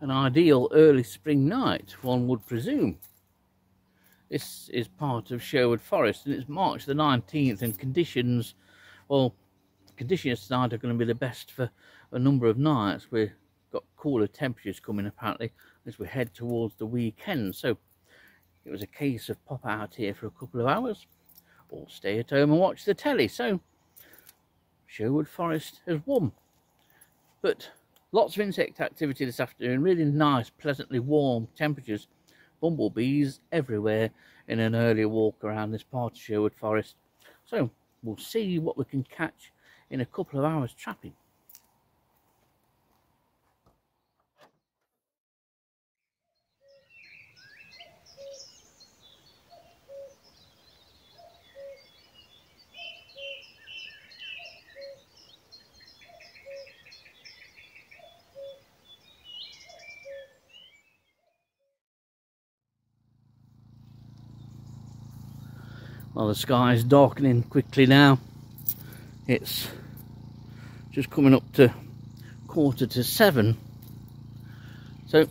an ideal early spring night, one would presume. This is part of Sherwood Forest and it's March the 19th and conditions, well, conditions tonight are going to be the best for a number of nights. We've got cooler temperatures coming apparently as we head towards the weekend. So it was a case of pop out here for a couple of hours or stay at home and watch the telly. So Sherwood Forest has won. But Lots of insect activity this afternoon, really nice, pleasantly warm temperatures. Bumblebees everywhere in an early walk around this part of Sherwood Forest. So we'll see what we can catch in a couple of hours trapping. The sky is darkening quickly now. It's just coming up to quarter to seven. So,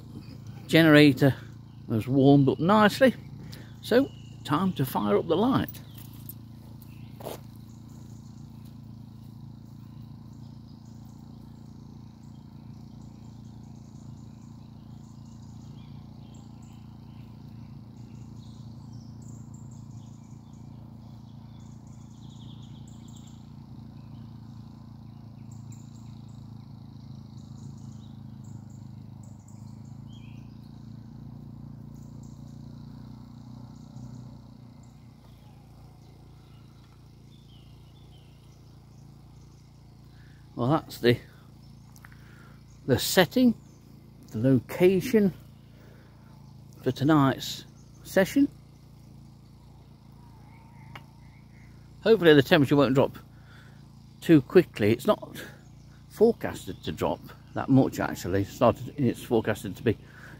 generator has warmed up nicely. So, time to fire up the light. Well, that's the the setting, the location for tonight's session. Hopefully the temperature won't drop too quickly. It's not forecasted to drop that much actually. It's, started, it's forecasted to be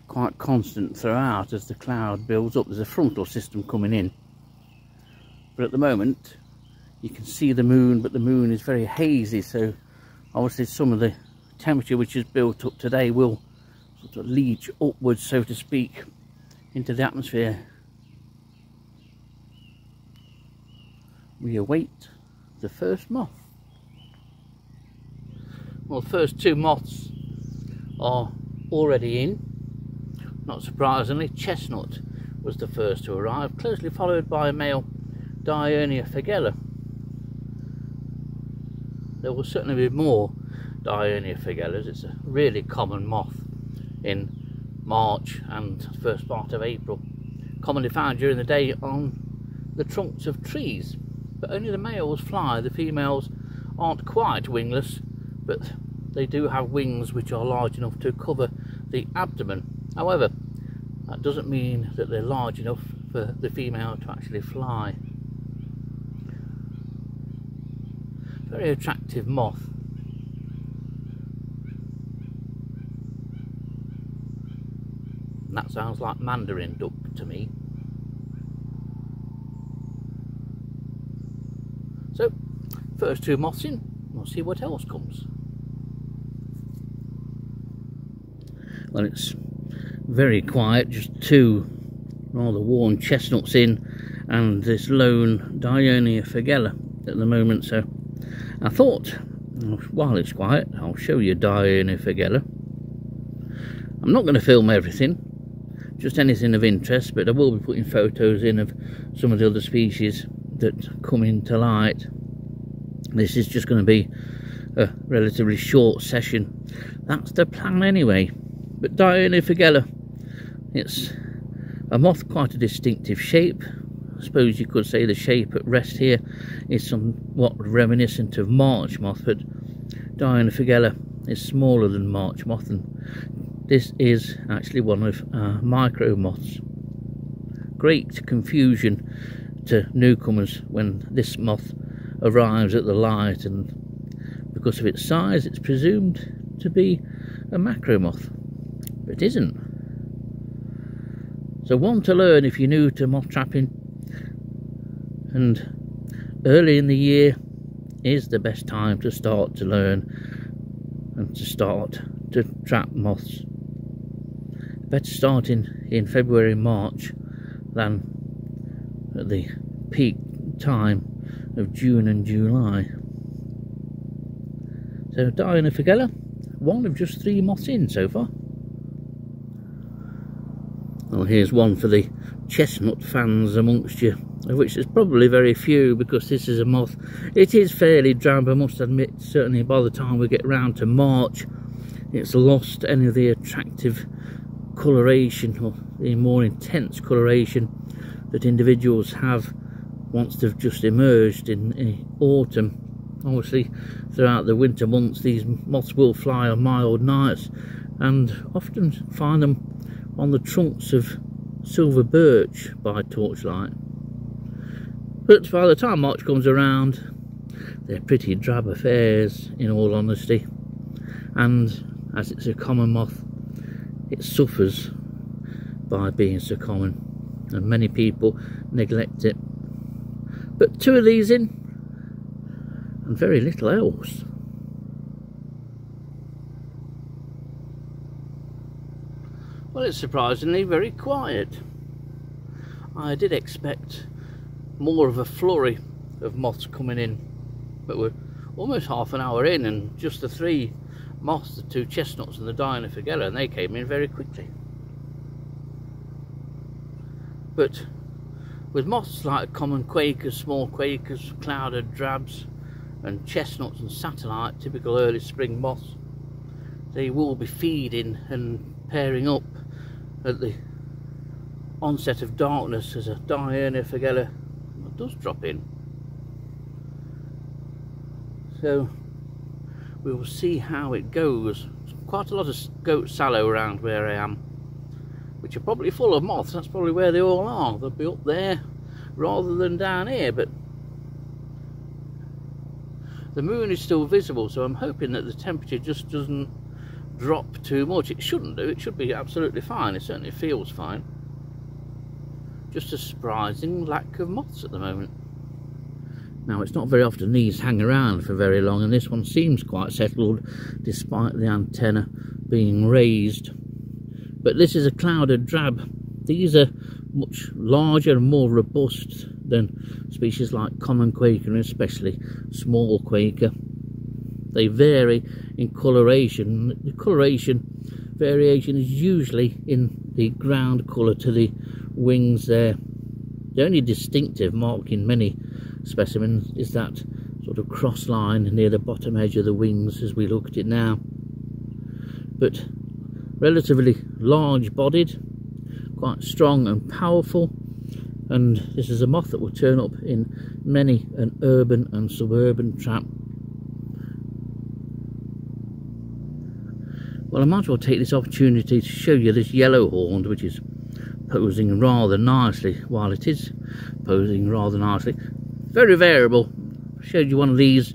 quite constant throughout as the cloud builds up. There's a frontal system coming in. But at the moment you can see the moon, but the moon is very hazy so obviously some of the temperature which is built up today will sort of leach upwards so to speak into the atmosphere. We await the first moth. Well the first two moths are already in. Not surprisingly chestnut was the first to arrive closely followed by a male Diurnea fagella there will certainly be more Diurnea fagellas. It's a really common moth in March and first part of April. Commonly found during the day on the trunks of trees. But only the males fly. The females aren't quite wingless, but they do have wings which are large enough to cover the abdomen. However, that doesn't mean that they're large enough for the female to actually fly. Very attractive moth. And that sounds like mandarin duck to me. So, first two moths in, we'll see what else comes. Well, it's very quiet, just two rather worn chestnuts in and this lone Diurnea fagella at the moment, so I thought, while it's quiet, I'll show you Diurnea fagella. I'm not going to film everything, just anything of interest, but I will be putting photos in of some of the other species that come into light. This is just going to be a relatively short session. That's the plan anyway. But Diurnea fagella, it's a moth quite a distinctive shape, I suppose you could say the shape at rest here is somewhat reminiscent of March moth, but Diurnea fagella is smaller than March moth, and this is actually one of our micro moths. Great confusion to newcomers when this moth arrives at the light, and because of its size, it's presumed to be a macro moth, but it isn't. So one to learn if you're new to moth trapping and early in the year is the best time to start to learn and to start to trap moths better start in February March than at the peak time of June and July. So Diurnea fagella, one of just three moths in so far. Well, here's one for the chestnut fans amongst you, which there's probably very few because this is a moth. It is fairly drab, I must admit, certainly by the time we get round to March, it's lost any of the attractive coloration or the more intense coloration that individuals have once they've just emerged in, in autumn. Obviously, throughout the winter months, these moths will fly on mild nights and often find them on the trunks of silver birch by torchlight. But by the time March comes around, they're pretty drab affairs, in all honesty. And as it's a common moth, it suffers by being so common. And many people neglect it. But two of these in, and very little else. Well, it's surprisingly very quiet. I did expect more of a flurry of moths coming in, but we're almost half an hour in and just the three moths, the two chestnuts and the Diurnea fagella, and they came in very quickly. But with moths like common quakers, small quakers, clouded drabs, and chestnuts and satellite, typical early spring moths, they will be feeding and pairing up at the onset of darkness as a Diurnea fagella does drop in. So we will see how it goes. Quite a lot of goat sallow around where I am, which are probably full of moths. That's probably where they all are. They'll be up there rather than down here, but the moon is still visible, so I'm hoping that the temperature just doesn't drop too much. It shouldn't do. It should be absolutely fine. It certainly feels fine. Just a surprising lack of moths at the moment. Now, it's not very often these hang around for very long, and this one seems quite settled despite the antenna being raised. But this is a clouded drab. These are much larger and more robust than species like common quaker and especially small quaker. They vary in coloration. The coloration variation is usually in the ground colour to the wings there. The only distinctive mark in many specimens is that sort of cross line near the bottom edge of the wings as we look at it now. But relatively large bodied, quite strong and powerful and this is a moth that will turn up in many an urban and suburban trap. Well I might as well take this opportunity to show you this yellow horned which is posing rather nicely while it is posing rather nicely. Very variable. I showed you one of these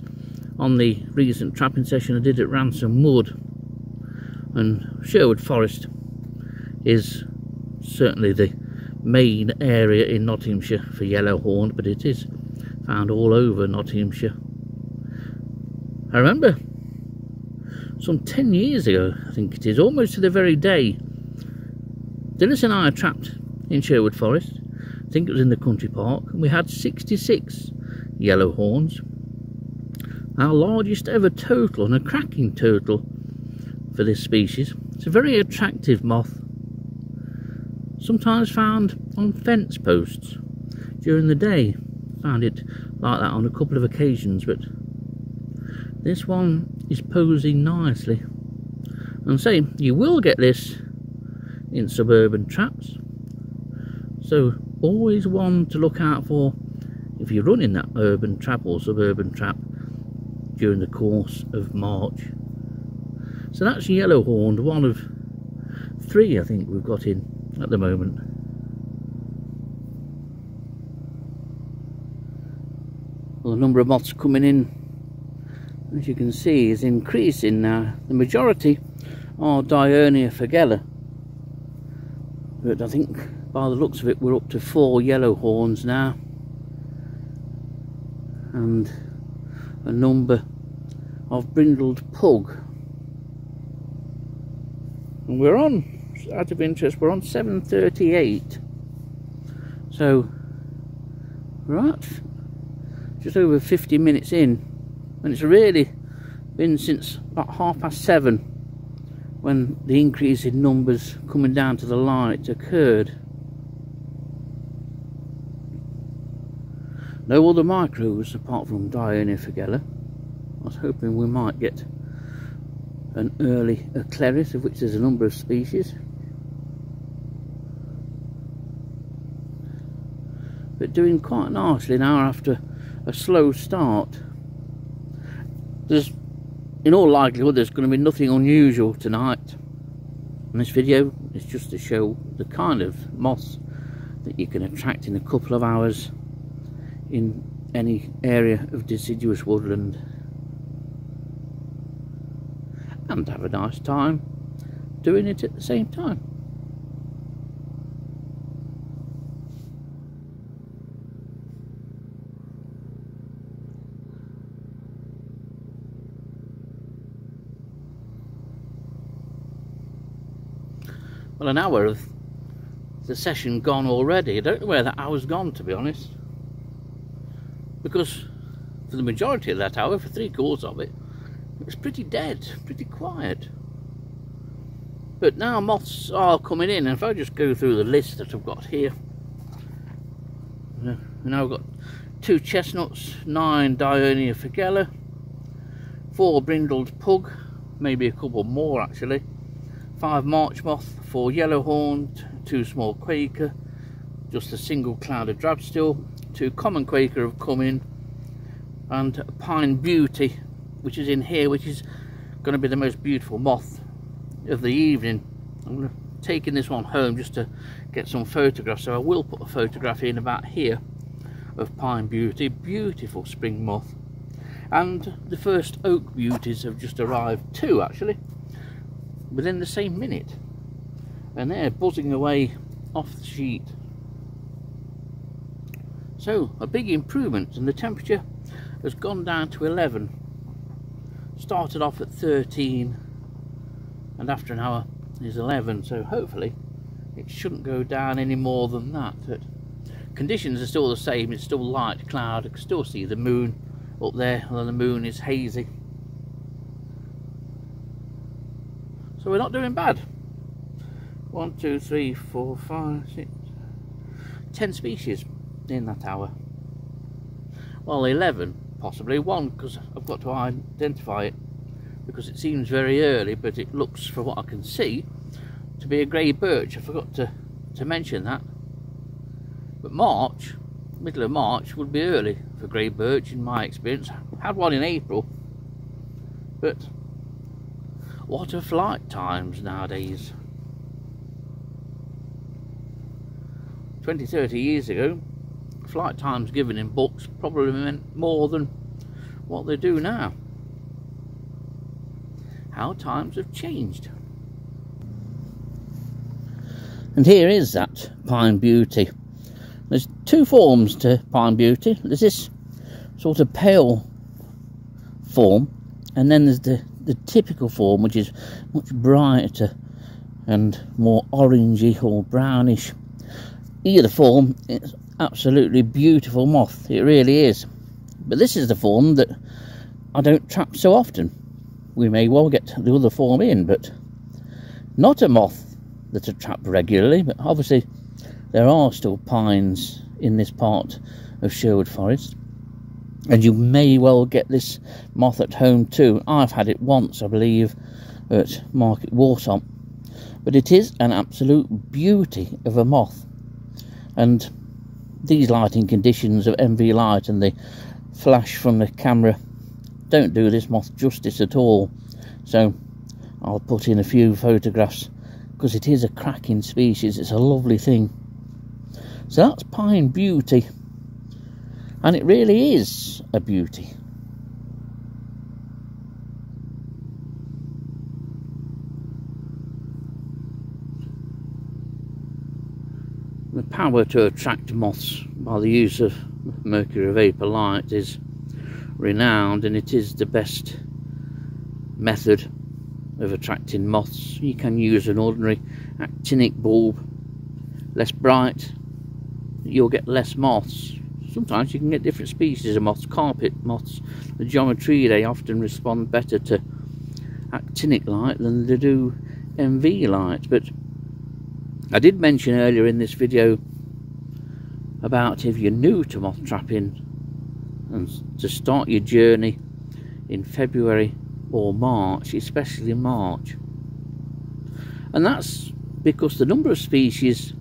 on the recent trapping session I did at Ransom Wood. And Sherwood Forest is certainly the main area in Nottinghamshire for yellow horn but it is found all over Nottinghamshire. I remember some 10 years ago I think it is almost to the very day Dennis and I are trapped in Sherwood Forest. I think it was in the country park. And we had 66 yellow horns. Our largest ever total and a cracking total for this species. It's a very attractive moth. Sometimes found on fence posts during the day. Found it like that on a couple of occasions, but this one is posing nicely. And say, you will get this in suburban traps. So always one to look out for if you're running that urban trap or suburban trap during the course of March. So that's yellow horned, one of three I think we've got in at the moment. Well, the number of moths coming in, as you can see, is increasing now. The majority are Diurnea fagella, but I think by the looks of it we're up to four yellow horns now and a number of brindled pug and we're on out of interest, we're on 738. So, right, just over 50 minutes in. And it's really been since about half past seven when the increase in numbers coming down to the light occurred. No other micros apart from Diurnea fagella. I was hoping we might get an early Acleris, of which there's a number of species. But doing quite nicely now after a slow start. There's, in all likelihood, there's going to be nothing unusual tonight. In this video, is just to show the kind of moths that you can attract in a couple of hours in any area of deciduous woodland and have a nice time doing it at the same time. Well, an hour of the session gone already. I don't know where that hour's gone, to be honest. Because for the majority of that hour, for three quarters of it, it was pretty dead, pretty quiet. But now moths are coming in, and if I just go through the list that I've got here, uh, now I've got two chestnuts, nine Diurnea fagella, four brindled pug, maybe a couple more actually, five march moth, four yellow horned, two small quaker, just a single clouded drabstill, two common quaker have come in, and pine beauty which is in here, which is going to be the most beautiful moth of the evening. I'm going to taking this one home just to get some photographs, so I will put a photograph in about here of Pine Beauty, beautiful spring moth. And the first oak beauties have just arrived too, actually, within the same minute. And they're buzzing away off the sheet. So, a big improvement, and the temperature has gone down to 11 started off at 13 and after an hour is 11 so hopefully it shouldn't go down any more than that. But conditions are still the same. It's still light cloud. I can still see the moon up there. Although the moon is hazy so we're not doing bad. One two three four five six ten species in that hour. Well 11 possibly one because I've got to identify it because it seems very early but it looks from what I can see to be a grey birch. I forgot to to mention that. But March middle of March would be early for grey birch in my experience. I had one in April but what are flight times nowadays 20 30 years ago flight times given in books probably meant more than what they do now. How times have changed. And here is that Pine Beauty. There's two forms to Pine Beauty. There's this sort of pale form, and then there's the, the typical form, which is much brighter and more orangey or brownish. Either form, it's absolutely beautiful moth. It really is. But this is the form that I don't trap so often. We may well get the other form in, but not a moth that I trap regularly. But obviously, there are still pines in this part of Sherwood Forest. And you may well get this moth at home too. I've had it once, I believe, at Market Warsop. But it is an absolute beauty of a moth. And these lighting conditions of MV light and the flash from the camera don't do this moth justice at all so I'll put in a few photographs because it is a cracking species it's a lovely thing so that's pine beauty and it really is a beauty the power to attract moths by the use of mercury vapor light is renowned and it is the best method of attracting moths. You can use an ordinary actinic bulb, less bright, you'll get less moths. Sometimes you can get different species of moths, carpet moths, the geometry they often respond better to actinic light than they do MV light. But I did mention earlier in this video about if you're new to moth trapping and to start your journey in February or March, especially March. And that's because the number of species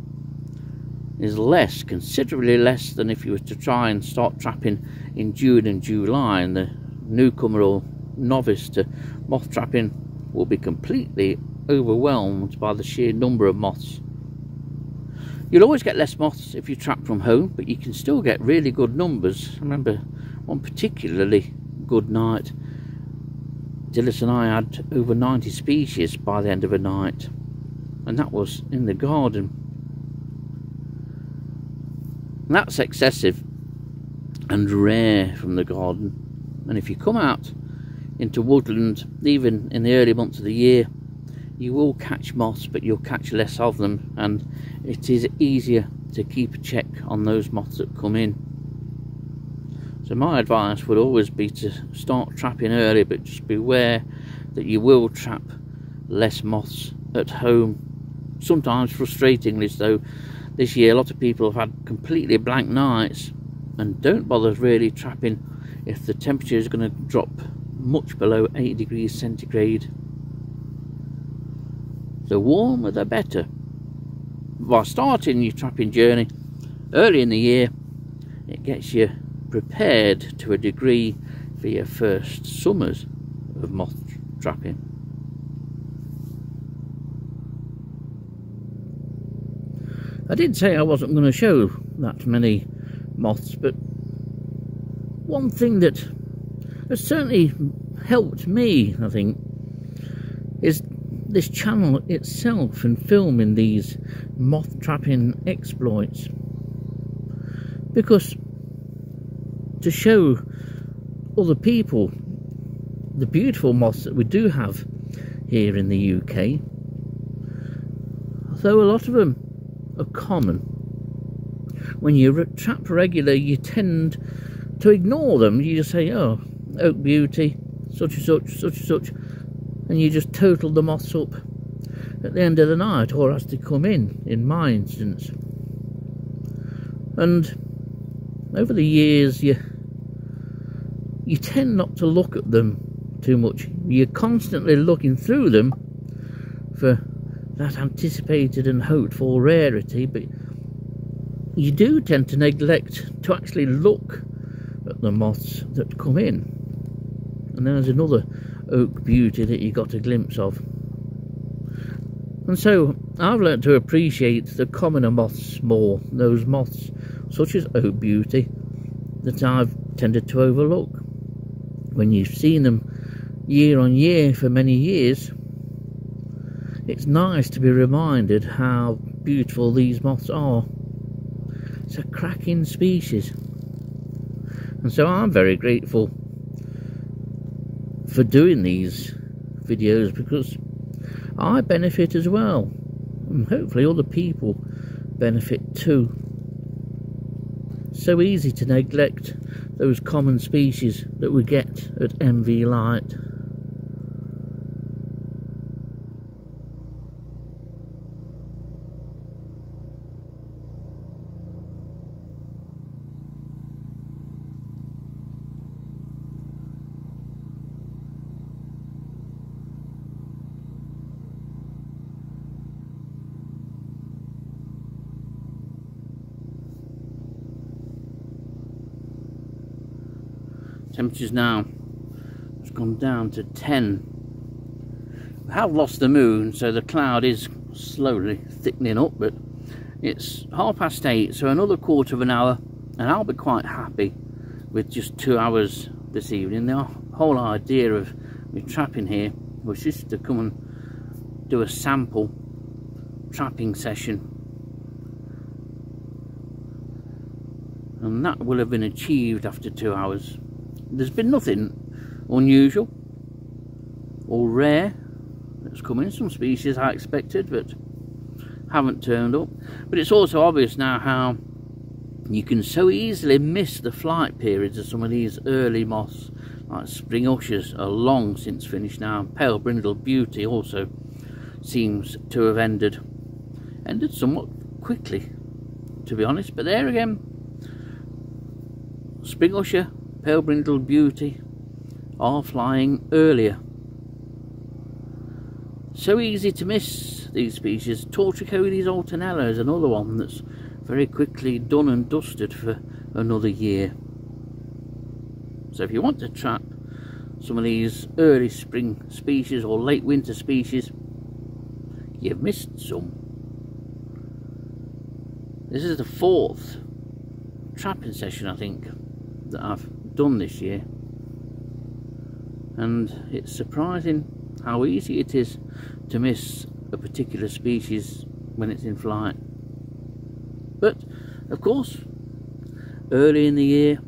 is less, considerably less than if you were to try and start trapping in June and July and the newcomer or novice to moth trapping will be completely overwhelmed by the sheer number of moths. You'll always get less moths if you trap from home, but you can still get really good numbers. I remember one particularly good night Dillis and I had over 90 species by the end of a night and that was in the garden and that's excessive and rare from the garden and if you come out into woodland even in the early months of the year you will catch moths but you'll catch less of them and it is easier to keep a check on those moths that come in so my advice would always be to start trapping early, but just beware that you will trap less moths at home. Sometimes frustratingly so. This year a lot of people have had completely blank nights and don't bother really trapping if the temperature is going to drop much below 8 degrees centigrade. The warmer the better. By starting your trapping journey early in the year, it gets you prepared to a degree for your first summers of moth trapping. I did say I wasn't going to show that many moths, but one thing that has certainly helped me, I think, is this channel itself and filming these moth trapping exploits. Because to show other people the beautiful moths that we do have here in the UK though a lot of them are common. When you trap regular you tend to ignore them. You just say oh oak beauty such and such such and such and you just total the moths up. At the end of the night or as they come in in my instance. And over the years you you tend not to look at them too much. You're constantly looking through them for that anticipated and hoped for rarity, but you do tend to neglect to actually look at the moths that come in. And there's another oak beauty that you got a glimpse of. And so I've learnt to appreciate the commoner moths more, those moths such as oak beauty that I've tended to overlook when you've seen them year on year for many years, it's nice to be reminded how beautiful these moths are. It's a cracking species. And so I'm very grateful for doing these videos because I benefit as well. And hopefully other people benefit too. So easy to neglect those common species that we get at MV Light. Temperatures now has gone down to 10 we have lost the moon so the cloud is slowly thickening up but it's half past eight so another quarter of an hour and I'll be quite happy with just two hours this evening. The whole idea of me trapping here was just to come and do a sample trapping session. And that will have been achieved after two hours there's been nothing unusual or rare that's come in. Some species I expected, but haven't turned up. But it's also obvious now how you can so easily miss the flight periods of some of these early moths like spring ushers are long since finished now pale brindle beauty also seems to have ended ended somewhat quickly to be honest but there again spring usher pale brindle beauty are flying earlier so easy to miss these species Tortricodes alternella is another one that's very quickly done and dusted for another year. So if you want to trap some of these early spring species or late winter species, you've missed some. This is the fourth trapping session I think that I've done this year and it's surprising how easy it is to miss a particular species when it's in flight. But, of course, early in the year,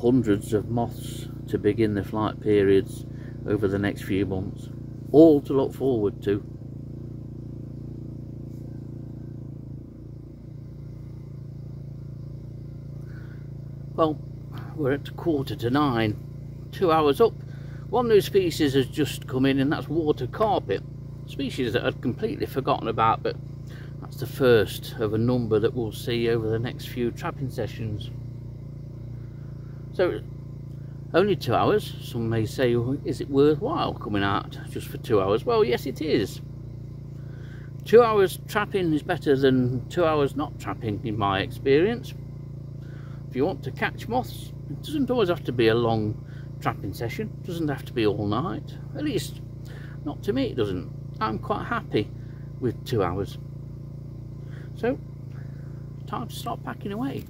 hundreds of moths to begin the flight periods over the next few months. All to look forward to. Well, we're at quarter to nine, two hours up. One new species has just come in and that's water carpet. Species that I'd completely forgotten about but that's the first of a number that we'll see over the next few trapping sessions. So, only two hours. Some may say, well, is it worthwhile coming out just for two hours? Well, yes it is. Two hours trapping is better than two hours not trapping in my experience. If you want to catch moths, it doesn't always have to be a long trapping session. It doesn't have to be all night. At least, not to me it doesn't. I'm quite happy with two hours. So, time to start packing away.